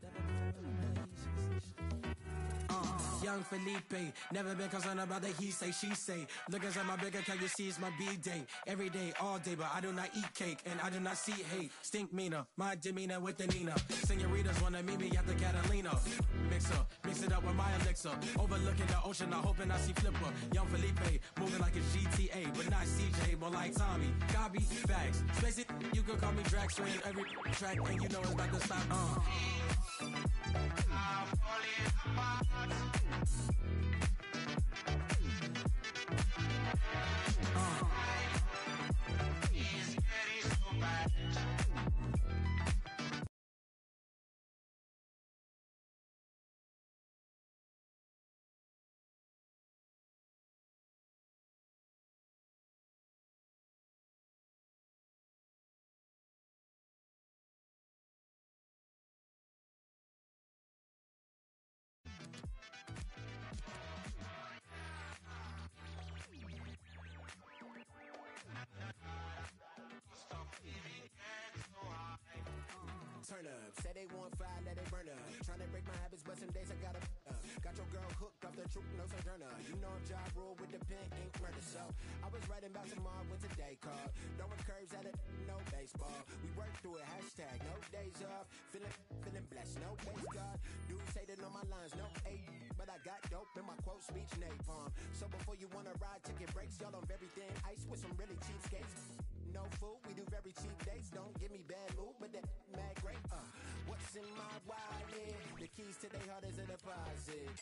That I'm feeling my Young Felipe, never been concerned about the he say, she say. Look inside my bigger account, you see it's my B day. Every day, all day, but I do not eat cake and I do not see hate. Stink meaner, my demeanor with the Nina. Senoritas wanna meet me at the Catalina. Mixer, mix it up with my elixir. Overlooking the ocean, I hoping I see Flipper. Young Felipe, moving like a GTA, but not CJ, more like Tommy. Copy, facts. Space it, you can call me Drax, every track, and you know it's about to stop. Uh. I'm falling apart. Turn up. Say they want fire, let it burn up. Trying to break my habits, but some days I gotta uh. Got your girl hooked off the truth, no sojourner. You know I'm job rule with the pen, ink murder. So I was writing about tomorrow with today called. Throwing curves at it, no baseball. We work through it, hashtag no days off. Feeling, feeling blessed, no base God. Dudes hating on my lines, no eight. But I got dope in my quote speech napalm. So before you wanna ride, ticket breaks, y'all on very thin ice with some really cheap skates no food. We do very cheap dates. Don't give me bad mood, but that mad great. Uh, what's in my wallet? The keys to their heart is a deposit.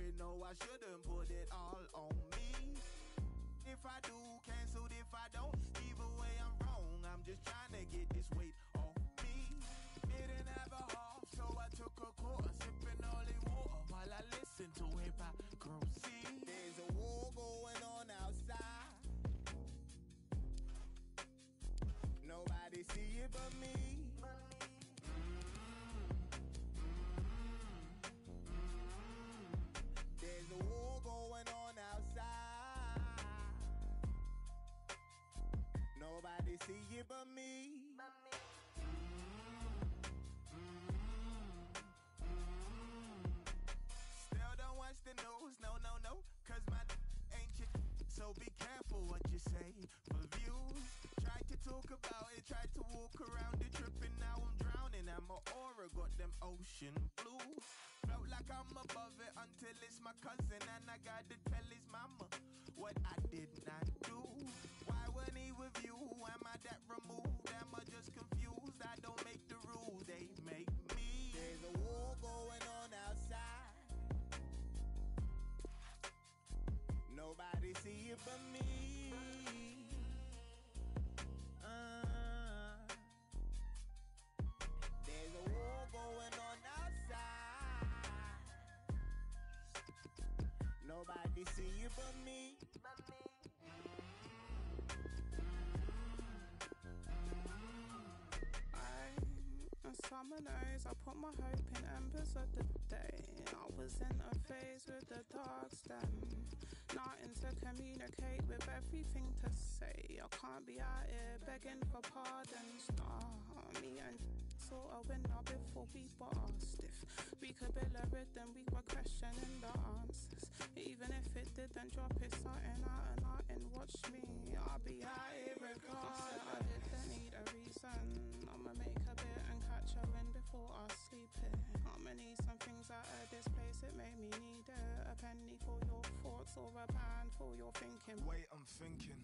In. No, I shouldn't put it all on me. If I do, cancelled if I don't. Either way, I'm wrong. I'm just trying to get this weight off me. Didn't have a half, so I took a quarter, sipping only water while I listen to hypocrisy. There's a war going on outside. Nobody see it but me. See you but me. Still don't watch the news, no, no, no, cause my ain't shit. So be careful what you say for views. Tried to talk about it, tried to walk around it, tripping. Now I'm drowning, and my aura got them ocean blues. Felt like I'm above it until it's my cousin, and I gotta tell his mama what I did see it but me. I, summer nights, I put my hope in embers of the day. I was in a phase with the dark stem. Nothing to communicate with everything to say. I can't be out here begging for pardons. Nah, me and sort of winner before we asked if we could build a rhythm. We were questioning the answers. Even if it didn't drop, it's something out and out and watch me. I'll be out here regardless. I didn't need a reason. I'ma make a bit and catch a win before I sleep it. I'ma need some things out of this place. It made me need it. A penny for your thoughts or a pound for your thinking. Wait, I'm thinking.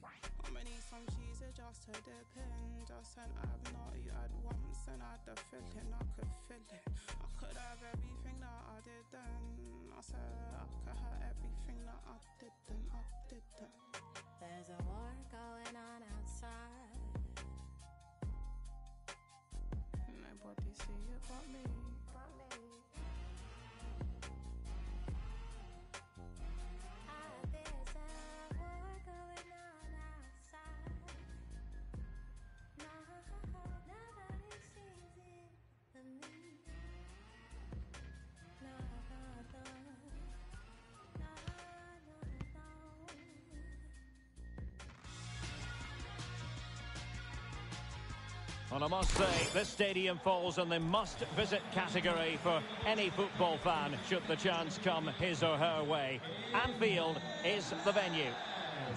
I'ma need some cheese just to dip in. Just an I've not you had once and I had the feeling I could feel it. I could have everything that I didn't. I said I could have everything that I didn't. I didn't. There's a war going on outside. Well, I must say, this stadium falls in the must-visit category for any football fan should the chance come his or her way. Anfield is the venue.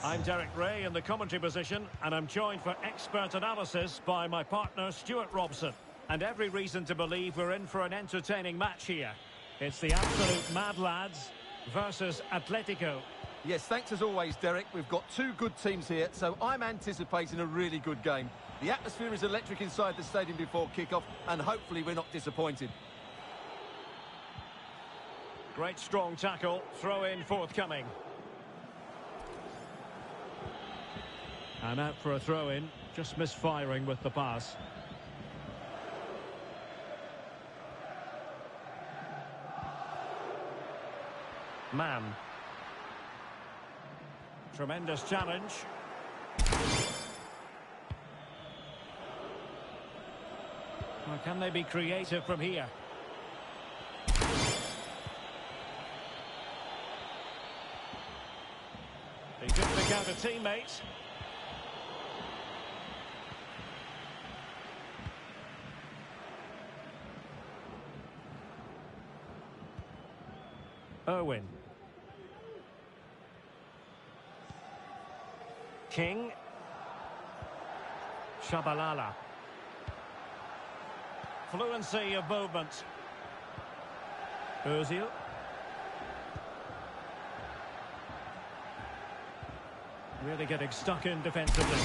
I'm Derek Rae in the commentary position, and I'm joined for expert analysis by my partner Stewart Robson. And every reason to believe we're in for an entertaining match here. It's the absolute Mad Lads versus Atletico. Yes, thanks as always, Derek. We've got two good teams here, so I'm anticipating a really good game. The atmosphere is electric inside the stadium before kick-off, and hopefully we're not disappointed. Great strong tackle, throw in forthcoming. And out for a throw in, just misfiring with the pass. Man. Tremendous challenge. Well, can they be creative from here? He could pick out a teammate. Owen. King. Shabalala. Fluency of movement. Ozil. Really getting stuck in defensively.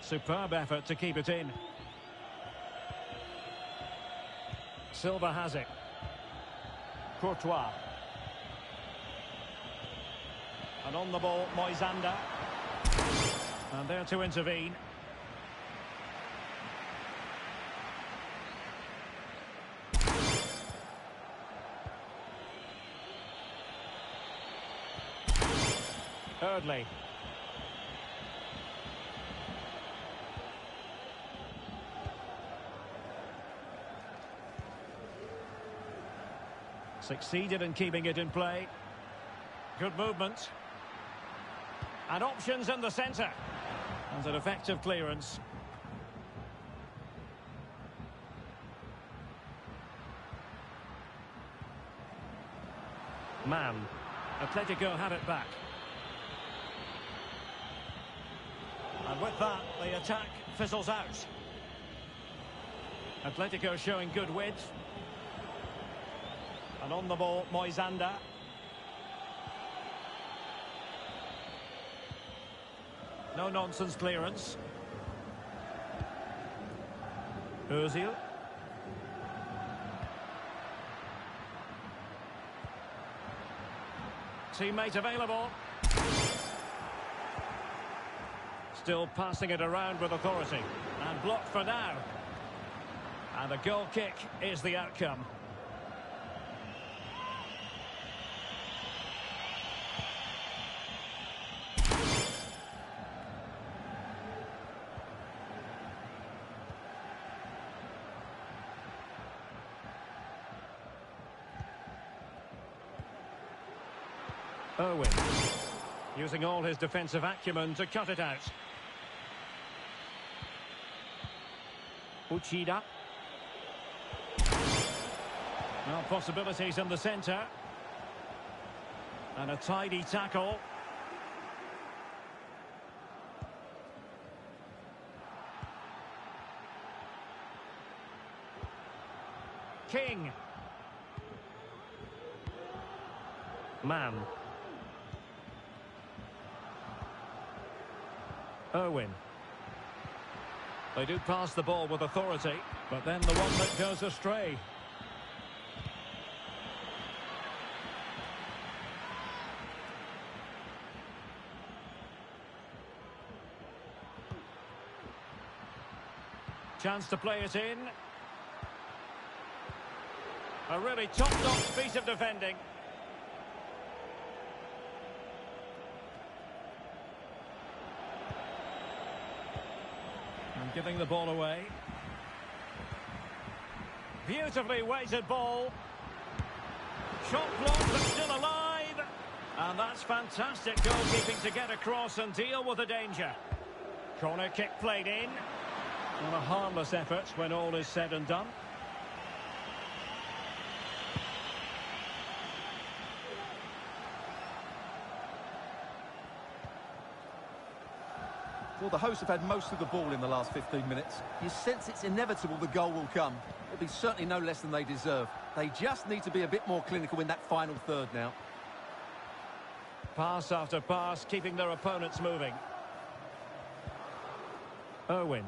Superb effort to keep it in. Silva has it. Courtois. And on the ball, Moisander. And there to intervene. Eardley. Succeeded in keeping it in play. Good movement. And options in the centre. And an effective clearance. Man. Atletico have it back. And with that, the attack fizzles out. Atletico showing good width. And on the ball, Moisander. No nonsense clearance. Ozil. Teammate available. Still passing it around with authority. And blocked for now. And a goal kick is the outcome. using all his defensive acumen to cut it out. Uchida. Now possibilities in the centre. And a tidy tackle. King. Man. Irwin. They do pass the ball with authority, but then the one that goes astray. Chance to play it in. A really top-notch piece of defending. Giving the ball away. Beautifully weighted ball. Shot blocked, but still alive. And that's fantastic goalkeeping to get across and deal with the danger. Corner kick played in. Not a harmless effort when all is said and done. Well, the hosts have had most of the ball in the last 15 minutes. You sense it's inevitable the goal will come. It'll be certainly no less than they deserve. They just need to be a bit more clinical in that final third now. Pass after pass, keeping their opponents moving. Irwin.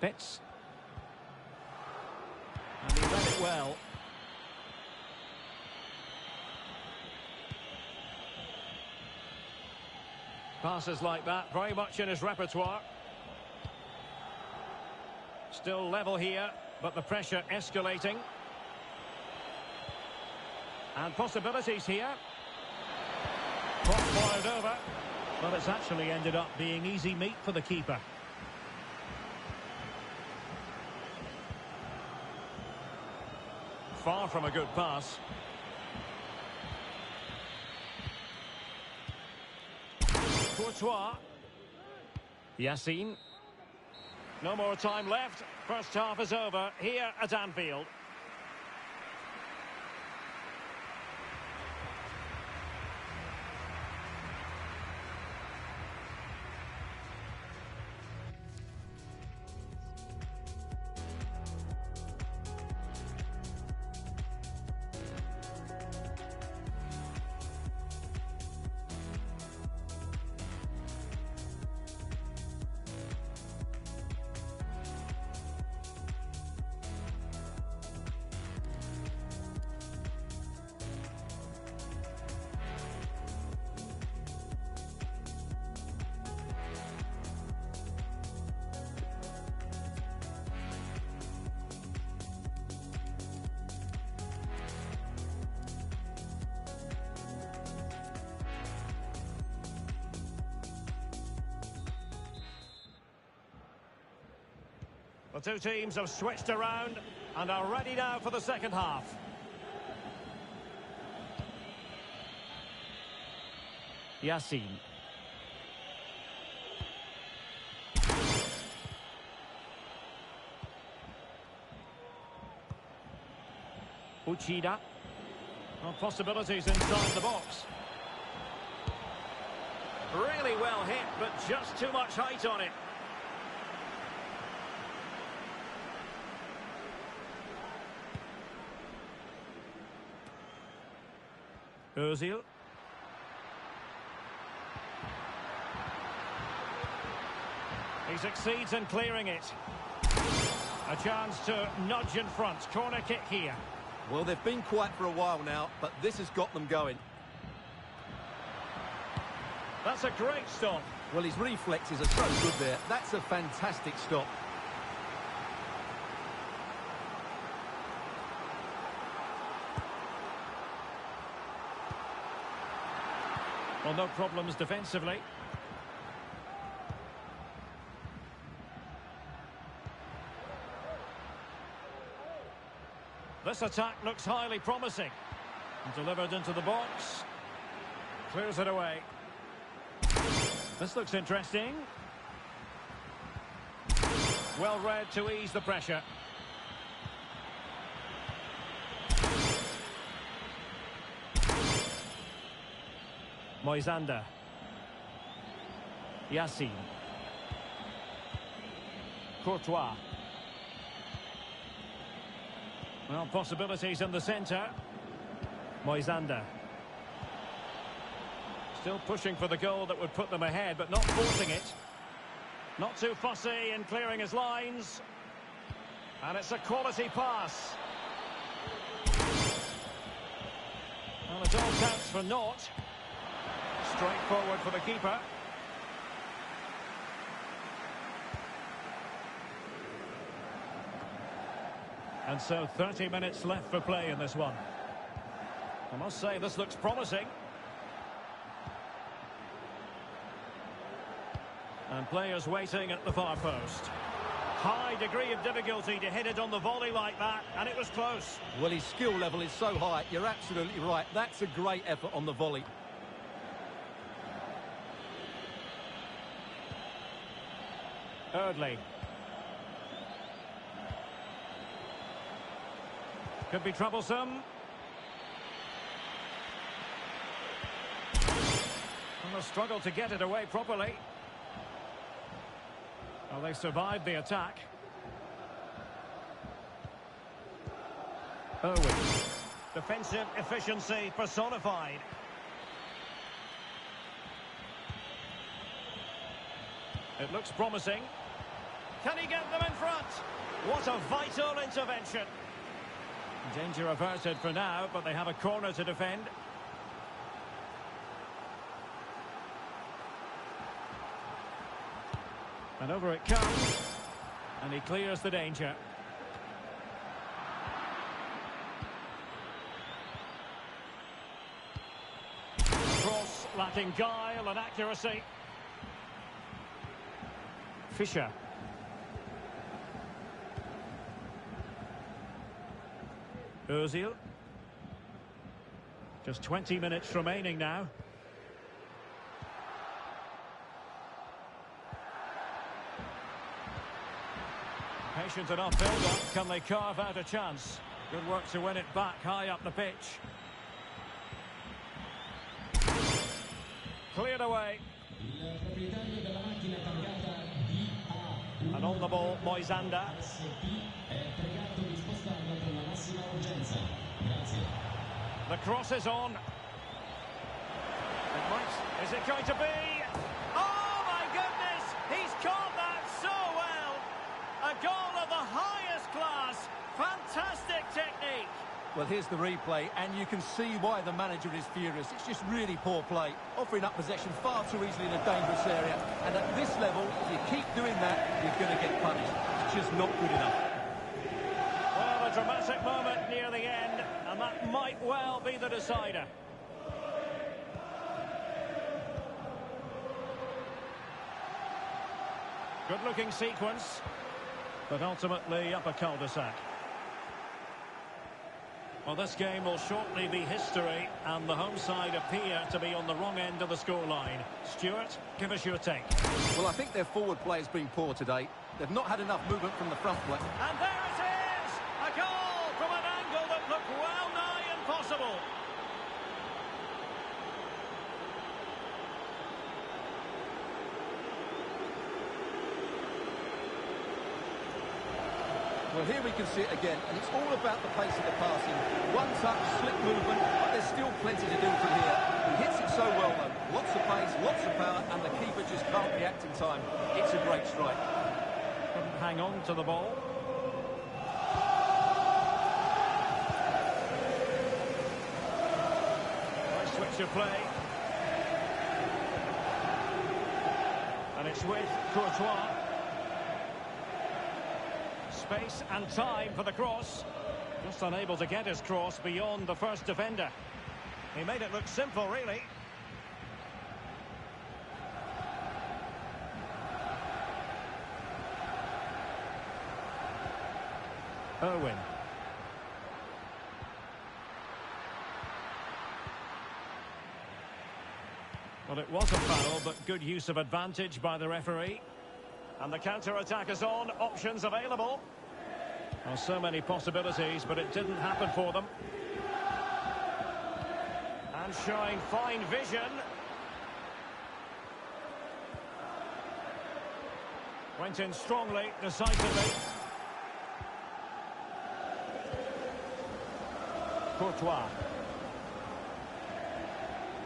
Fitz. And he read it well. Passes like that, very much in his repertoire. Still level here, but the pressure escalating. And possibilities here. Cross fired over. Well, it's actually ended up being easy meat for the keeper. Far from a good pass. Courtois. Yassine. No more time left. First half is over here at Anfield. The two teams have switched around and are ready now for the second half. Yassine. Uchida. Well, possibilities inside the box. Really well hit, but just too much height on it. Özil. He succeeds in clearing it. A chance to nudge in front. Corner kick here. Well, they've been quiet for a while now, but this has got them going. That's a great stop. Well, his reflexes are so good there. That's a fantastic stop. Well, no problems defensively. This attack looks highly promising. Delivered into the box. Clears it away. This looks interesting. Well read to ease the pressure. Moisander. Yassin. Courtois. Well, possibilities in the centre. Moisander. Still pushing for the goal that would put them ahead, but not forcing it. Not too fussy in clearing his lines. And it's a quality pass. Well, it all counts for naught. Straightforward for the keeper. And so 30 minutes left for play in this one. I must say, this looks promising. And players waiting at the far post. High degree of difficulty to hit it on the volley like that, and it was close. Well, his skill level is so high. You're absolutely right. That's a great effort on the volley. Could be troublesome. And a struggle to get it away properly. Well, they survived the attack. Owen. Defensive efficiency personified. It looks promising. Can he get them in front? What a vital intervention. Danger averted for now, but they have a corner to defend. And over it comes. And he clears the danger. Cross lacking guile and accuracy. Fisher. Ozil. Just 20 minutes remaining now. Patient enough build-up. Can they carve out a chance? Good work to win it back high up the pitch. Cleared away. And on the ball, Moisander. The cross is on. It might. Is it going to be? Oh my goodness! He's caught that so well. A goal of the highest class. Fantastic technique. Well, here's the replay, and you can see why the manager is furious. It's just really poor play, offering up possession far too easily in a dangerous area. And at this level, if you keep doing that, you're going to get punished. It's just not good enough. Well, a dramatic moment near the end, and that might well be the decider. Good-looking sequence, but ultimately up a cul-de-sac. Well, this game will shortly be history, and the home side appear to be on the wrong end of the scoreline. Stewart, give us your take. Well, I think their forward play has been poor today. They've not had enough movement from the front play. And there it is! A goal from an angle that looked well nigh impossible. Well, here we can see it again, and it's all about the pace of the passing. One touch, slick movement, but there's still plenty to do from here. He hits it so well, though. Lots of pace, lots of power, and the keeper just can't react in time. It's a great strike. Couldn't hang on to the ball. Nice switch of play. And it's with Courtois. Space and time for the cross. Just unable to get his cross beyond the first defender. He made it look simple, really. Owen. Well, it was a foul, but good use of advantage by the referee. And the counter-attack is on, options available. Well, so many possibilities, but it didn't happen for them. And showing fine vision. Went in strongly, decisively. Courtois.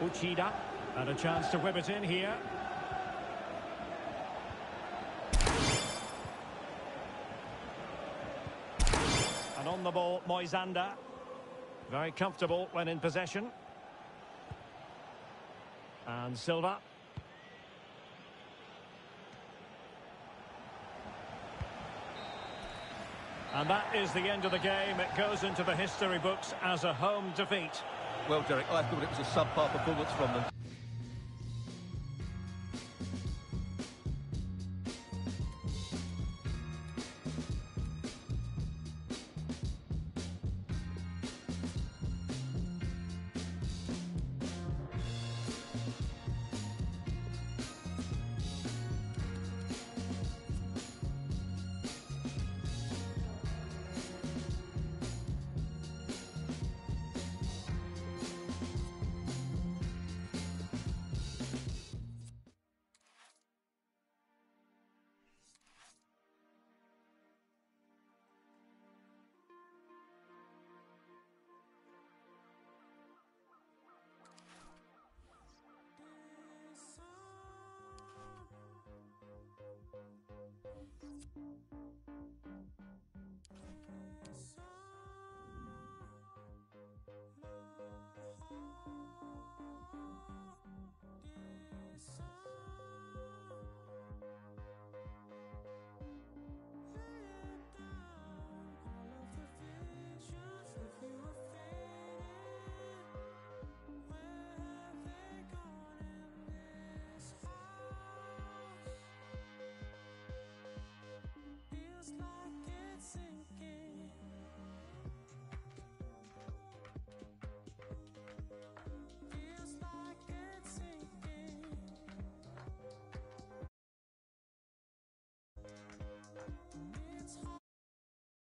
Uchida. Had a chance to whip it in here. On the ball, Moisander. Very comfortable when in possession. And Silva. And that is the end of the game. It goes into the history books as a home defeat. Well, Derek, I thought it was a subpar performance from them. smile.